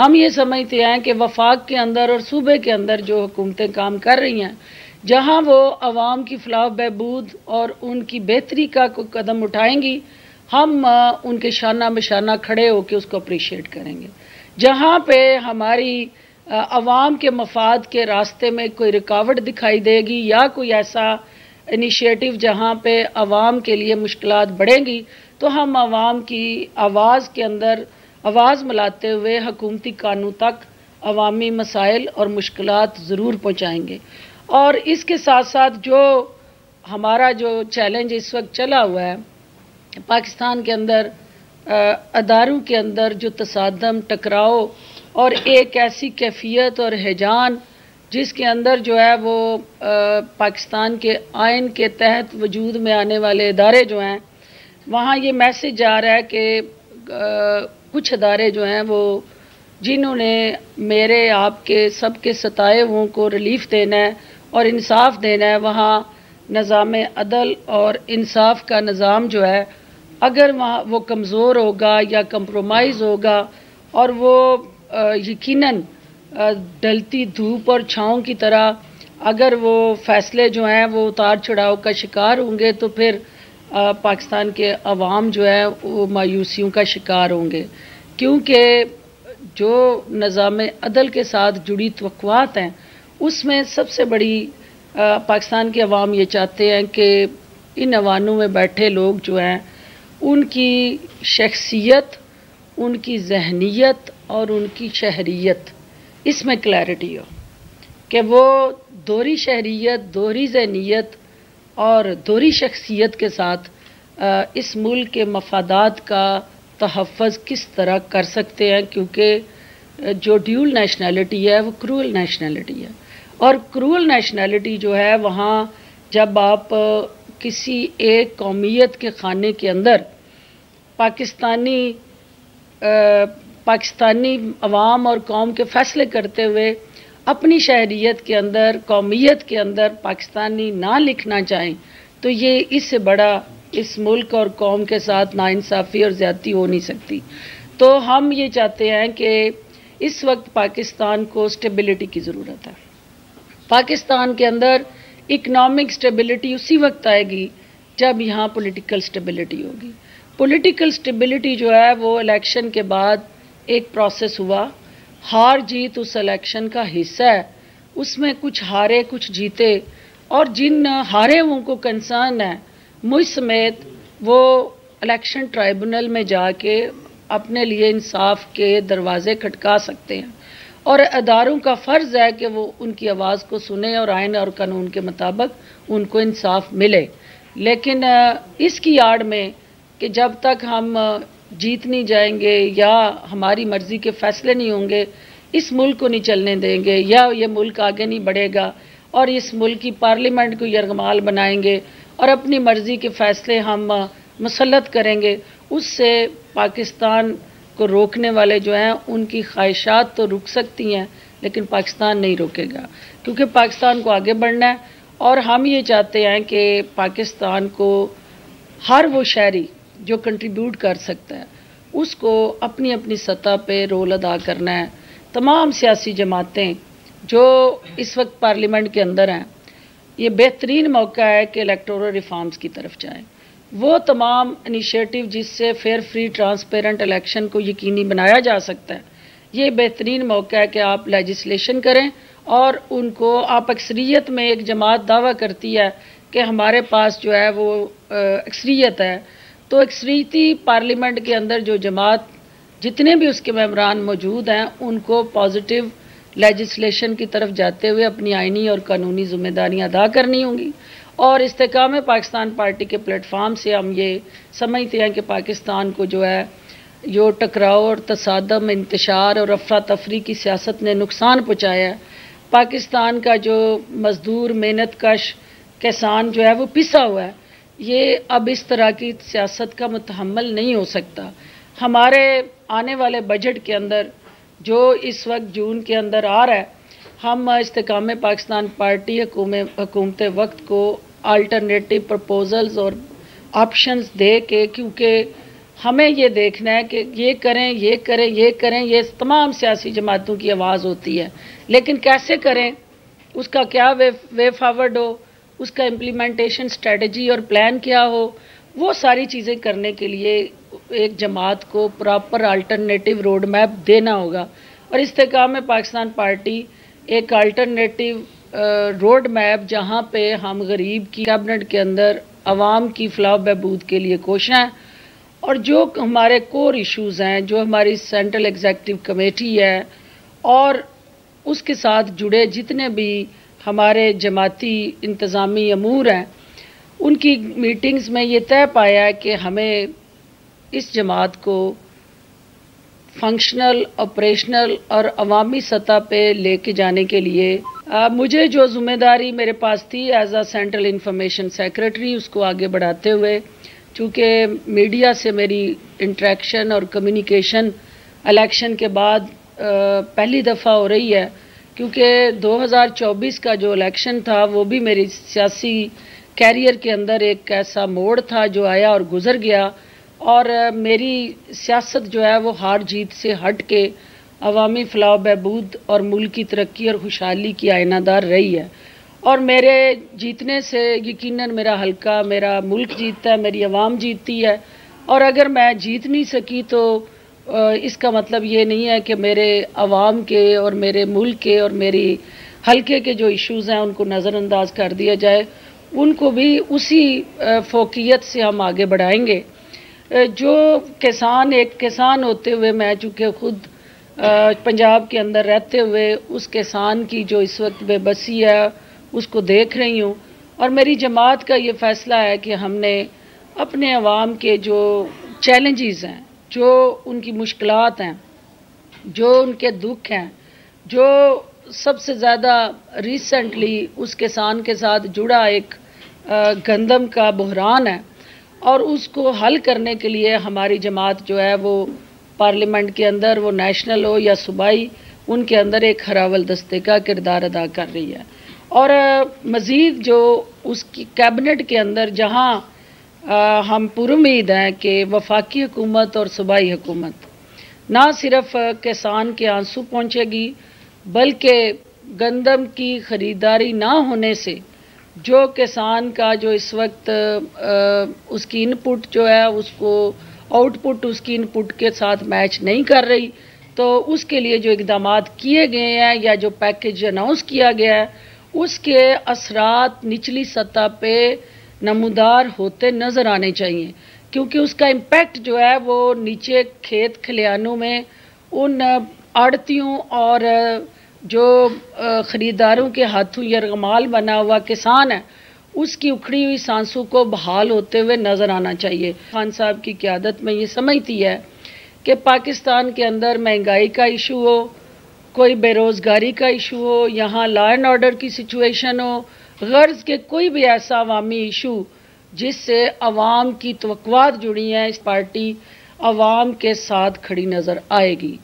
ہم یہ سمجھتے ہیں کہ وفاق کے اندر اور صوبے کے اندر جو حکومتیں کام کر رہی ہیں، جہاں وہ عوام کی فلاح و بہبود اور ان کی بہتری کا کوئی قدم اٹھائیں گی، ہم ان کے شانہ بشانہ کھڑے ہو کے اس کو اپریشیٹ کریں گے۔ جہاں پہ ہماری عوام کے مفاد کے راستے میں کوئی رکاوٹ دکھائی دے گی یا کوئی ایسا انیشیٹو جہاں پہ عوام کے لیے مشکلات بڑھیں گی، تو ہم عوام کی آواز کے اندر آواز ملاتے ہوئے حکومتی قانون تک عوامی مسائل اور مشکلات ضرور پہنچائیں گے۔ اور اس کے ساتھ ساتھ جو ہمارا جو چیلنج اس وقت چلا ہوا ہے، پاکستان کے اندر اداروں کے اندر جو تصادم، ٹکراؤ اور ایک ایسی کیفیت اور حجان جس کے اندر جو ہے وہ پاکستان کے آئین کے تحت وجود میں آنے والے ادارے جو ہیں، وہاں یہ میسج جا رہا ہے کہ کچھ ادارے جو ہیں وہ جنہوں نے میرے، آپ کے، سب کے ستائے ہوں کو ریلیف دینا ہے اور انصاف دینا ہے، وہاں نظام عدل اور انصاف کا نظام جو ہے، اگر وہاں وہ کمزور ہوگا یا کمپرومائز ہوگا اور وہ یقیناً ڈلتی دھوپ اور چھاؤں کی طرح اگر وہ فیصلے جو ہیں وہ اتار چڑھاؤ کا شکار ہوں گے تو پھر پاکستان کے عوام جو ہے، وہ مایوسیوں کا شکار ہوں گے۔ کیونکہ جو نظام عدل کے ساتھ جڑی توقعات ہیں، اس میں سب سے بڑی پاکستان کے عوام یہ چاہتے ہیں کہ ان عوانوں میں بیٹھے لوگ جو ہیں، ان کی شخصیت، ان کی ذہنیت اور ان کی شہریت، اس میں کلیرٹی ہو۔ کہ وہ دوری شہریت دوری ذہنیت اور دوری شخصیت کے ساتھ اس ملک کے مفادات کا تحفظ کس طرح کر سکتے ہیں؟ کیونکہ جو ڈیول نیشنلٹی ہے، وہ کرول نیشنلٹی ہے۔ اور کرول نیشنلٹی جو ہے، وہاں جب آپ کسی ایک قومیت کے خانے کے اندر پاکستانی پاکستانی عوام اور قوم کے فیصلے کرتے ہوئے اپنی شہریت کے اندر، قومیت کے اندر پاکستانی نہ لکھنا چاہیں، تو یہ اس سے بڑا اس ملک اور قوم کے ساتھ ناانصافی اور زیادتی ہو نہیں سکتی۔ تو ہم یہ چاہتے ہیں کہ اس وقت پاکستان کو سٹیبلٹی کی ضرورت ہے۔ پاکستان کے اندر اکنامک سٹیبلٹی اسی وقت آئے گی جب یہاں پولیٹیکل سٹیبلٹی ہوگی۔ پولیٹیکل سٹیبلٹی جو ہے وہ الیکشن کے بعد ایک پروسیس ہوا۔ ہار جیت اس الیکشن کا حصہ ہے۔ اس میں کچھ ہارے، کچھ جیتے۔ اور جن ہارے ہوں کو کنسرن ہے، مجھ سمیت وہ الیکشن ٹرائبونل میں جا کے اپنے لیے انصاف کے دروازے کھٹکا سکتے ہیں۔ اور اداروں کا فرض ہے کہ وہ ان کی آواز کو سنیں اور آئین اور قانون کے مطابق ان کو انصاف ملے۔ لیکن اس کی آڑ میں کہ جب تک ہم جیت نہیں جائیں گے یا ہماری مرضی کے فیصلے نہیں ہوں گے، اس ملک کو نہیں چلنے دیں گے یا یہ ملک آگے نہیں بڑھے گا اور اس ملک کی پارلیمنٹ کو یرغمال بنائیں گے اور اپنی مرضی کے فیصلے ہم مسلط کریں گے۔ اس سے پاکستان کو روکنے والے جو ہیں، ان کی خواہشات تو رک سکتی ہیں، لیکن پاکستان نہیں روکے گا۔ کیونکہ پاکستان کو آگے بڑھنا ہے اور ہم یہ چاہتے ہیں کہ پاکستان کو ہر وہ شہری جو کنٹریبیوٹ کر سکتا ہے اس کو اپنی اپنی سطح پہ رول ادا کرنا ہے۔ تمام سیاسی جماعتیں جو اس وقت پارلیمنٹ کے اندر ہیں، یہ بہترین موقع ہے کہ الیکٹورل ریفارمز کی طرف جائیں۔ وہ تمام انیشیٹو جس سے فیئر فری ٹرانسپیرنٹ الیکشن کو یقینی بنایا جا سکتا ہے، یہ بہترین موقع ہے کہ آپ لیجسلیشن کریں اور ان کو آپ اکثریت میں ایک جماعت دعویٰ کرتی ہے کہ ہمارے پاس جو ہے وہ اکثریت ہے۔ تو اکثریتی پارلیمنٹ کے اندر جو جماعت جتنے بھی اس کے ممبران موجود ہیں، ان کو پازیٹیو لیجسلیشن کی طرف جاتے ہوئے اپنی آئینی اور قانونی ذمہ داریاں ادا کرنی ہوں گی۔ اور استحکام پاکستان پارٹی کے پلیٹ فارم سے ہم یہ سمجھتے ہیں کہ پاکستان کو جو ہے جو ٹکراؤ اور تصادم، انتشار اور افراتفری کی سیاست نے نقصان پہنچایا ہے۔ پاکستان کا جو مزدور، محنت کش کسان جو ہے، وہ پسا ہوا ہے۔ یہ اب اس طرح کی سیاست کا متحمل نہیں ہو سکتا۔ ہمارے آنے والے بجٹ کے اندر، جو اس وقت جون کے اندر آ رہا ہے، ہم استحکام پاکستان پارٹی حکومت وقت کو آلٹرنیٹو پرپوزلز اور آپشنز دے کے، کیونکہ ہمیں یہ دیکھنا ہے کہ یہ کریں یہ کریں یہ کریں، یہ تمام سیاسی جماعتوں کی آواز ہوتی ہے۔ لیکن کیسے کریں؟ اس کا کیا وے وے فارورڈ ہو؟ اس کا امپلیمنٹیشن اسٹریٹجی اور پلان کیا ہو، وہ ساری چیزیں کرنے کے لیے ایک جماعت کو پراپر الٹرنیٹو روڈ میپ دینا ہوگا۔ اور استحکام میں پاکستان پارٹی ایک الٹرنیٹو روڈ میپ جہاں پہ ہم غریب کی کیبنٹ کے اندر عوام کی فلاح بہبود کے لیے کوشاں ہیں۔ اور جو ہمارے کور ایشوز ہیں، جو ہماری سینٹرل ایگزیکٹو کمیٹی ہے، اور اس کے ساتھ جڑے جتنے بھی ہمارے جماعتی انتظامی امور ہیں، ان کی میٹنگز میں یہ طے پایا کہ ہمیں اس جماعت کو فنکشنل آپریشنل اور عوامی سطح پہ لے کے جانے کے لیے مجھے جو ذمہ داری میرے پاس تھی as a central information secretary اس کو آگے بڑھاتے ہوئے، چونکہ میڈیا سے میری انٹریکشن اور کمیونیکیشن الیکشن کے بعد پہلی دفعہ ہو رہی ہے۔ کیونکہ دو ہزار چوبیس کا جو الیکشن تھا، وہ بھی میری سیاسی کیریئر کے اندر ایک ایسا موڑ تھا جو آیا اور گزر گیا۔ اور میری سیاست جو ہے، وہ ہار جیت سے ہٹ کے عوامی فلاح بہبود اور ملک کی ترقی اور خوشحالی کی آئینہ دار رہی ہے۔ اور میرے جیتنے سے یقیناً میرا حلقہ، میرا ملک جیتتا ہے، میری عوام جیتتی ہے۔ اور اگر میں جیت نہیں سکی تو اس کا مطلب یہ نہیں ہے کہ میرے عوام کے اور میرے ملک کے اور میری حلقے کے جو ایشوز ہیں، ان کو نظر انداز کر دیا جائے۔ ان کو بھی اسی فوقیت سے ہم آگے بڑھائیں گے۔ جو کسان، ایک کسان ہوتے ہوئے، میں چونکہ خود پنجاب کے اندر رہتے ہوئے، اس کسان کی جو اس وقت بے بسی ہے، اس کو دیکھ رہی ہوں۔ اور میری جماعت کا یہ فیصلہ ہے کہ ہم نے اپنے عوام کے جو چیلنجز ہیں جو ان کی مشکلات ہیں، جو ان کے دکھ ہیں، جو سب سے زیادہ ریسنٹلی اس کسان کے ساتھ جڑا ایک گندم کا بحران ہے۔ اور اس کو حل کرنے کے لیے ہماری جماعت جو ہے، وہ پارلیمنٹ کے اندر، وہ نیشنل ہو یا صوبائی، ان کے اندر ایک ہراول دستے کا کردار ادا کر رہی ہے۔ اور مزید جو اس کی کیبنٹ کے اندر، جہاں ہم پر امید ہیں کہ وفاقی حکومت اور صوبائی حکومت نہ صرف کسان کے آنسو پہنچے گی، بلکہ گندم کی خریداری نہ ہونے سے جو کسان کا جو اس وقت اس کی ان پٹ جو ہے، اس کو آؤٹ پٹ اس کی ان پٹ کے ساتھ میچ نہیں کر رہی، تو اس کے لیے جو اقدامات کیے گئے ہیں یا جو پیکج اناؤنس کیا گیا ہے، اس کے اثرات نچلی سطح پہ نمودار ہوتے نظر آنے چاہیے، کیونکہ اس کا امپیکٹ جو ہے وہ نیچے کھیت کھلیانوں میں ان آڑتیوں اور جو خریداروں کے ہاتھوں یرغمال بنا ہوا کسان ہے اس کی اکھڑی ہوئی سانسوں کو بحال ہوتے ہوئے نظر آنا چاہیے۔ خان صاحب کی قیادت میں یہ سمجھتی ہے کہ پاکستان کے اندر مہنگائی کا ایشو ہو، کوئی بے روزگاری کا ایشو ہو، یہاں لا اینڈ آرڈر کی سچویشن ہو غرض کے کوئی بھی ایسا عوامی ایشو جس سے عوام کی توقعات جڑی ہیں اس پارٹی عوام کے ساتھ کھڑی نظر آئے گی۔